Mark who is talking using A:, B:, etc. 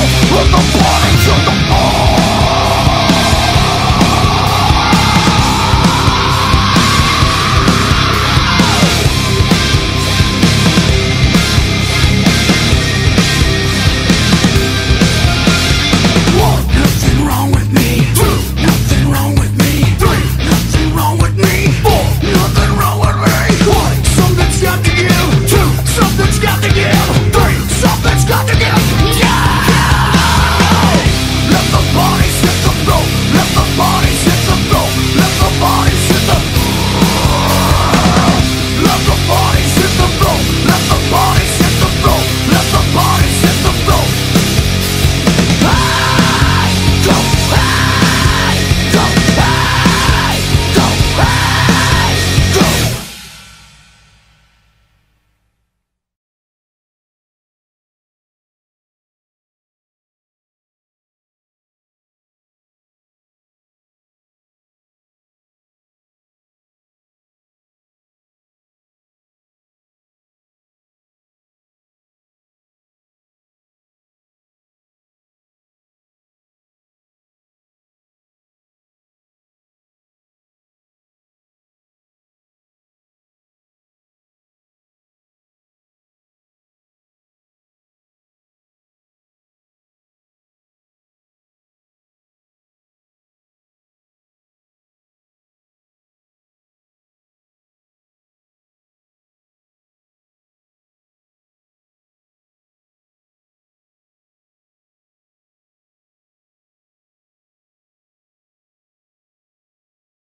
A: With the bodies of the all